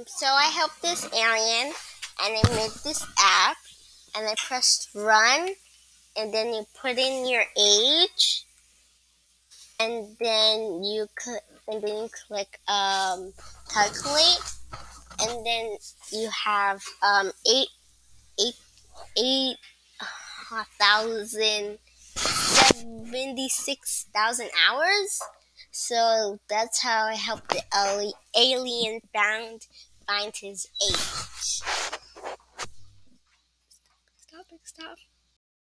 Um, so I helped this alien, and I made this app, and I pressed run, and then you put in your age, and then you could, and then you click um, calculate, and then you have um, eight, eight, eight thousand seventy six thousand hours. So that's how I helped the alien found find his age. Stop, stop.